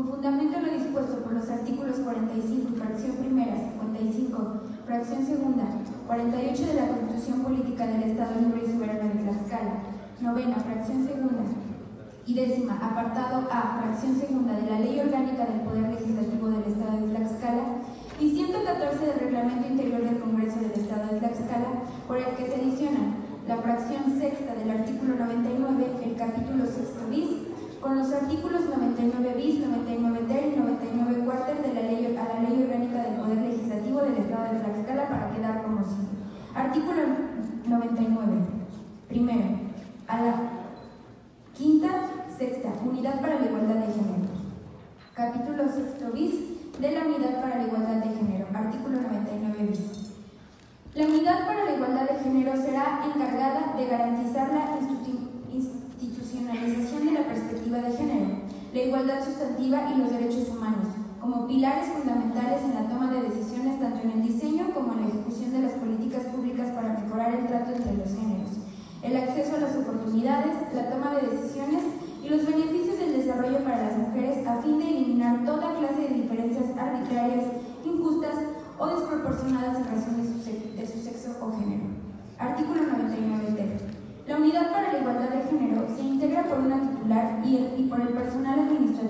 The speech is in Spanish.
con fundamento en lo dispuesto por los artículos 45, fracción primera, 55, fracción segunda, 48 de la Constitución Política del Estado Libre y Soberano de Tlaxcala, novena, fracción segunda, y décima, apartado A, fracción segunda de la Ley Orgánica del Poder Legislativo del Estado de Tlaxcala, y 114 del Reglamento Interior del Congreso del Estado de Tlaxcala, por el que se adicionan la fracción sexta del artículo 99, el capítulo sexto bis, con los artículos 99 bis, 99 ter y 99 cuarter de la ley, a la Ley Orgánica del Poder Legislativo del Estado de Tlaxcala para quedar como sigue. Artículo 99. Primero, a la quinta, sexta, Unidad para la Igualdad de Género. Capítulo sexto bis de la Unidad para la Igualdad de Género. Artículo 99 bis. La Unidad para la Igualdad de Género será encargada de garantizar la institucionalización de la perspectiva de género, la igualdad sustantiva y los derechos humanos, como pilares fundamentales en la toma de decisiones tanto en el acceso a las oportunidades, la toma de decisiones y los beneficios del desarrollo para las mujeres a fin de eliminar toda clase de diferencias arbitrarias, injustas o desproporcionadas en razón de su, de su sexo o género. Artículo 99 ter. La unidad para la igualdad de género se integra por una titular y, y por el personal administrativo.